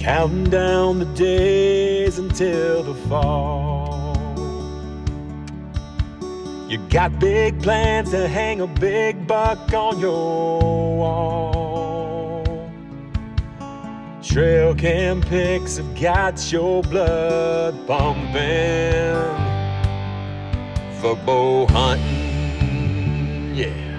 Counting down the days until the fall. You got big plans to hang a big buck on your wall. Trail cam pics have got your blood pumping for bow hunting, yeah.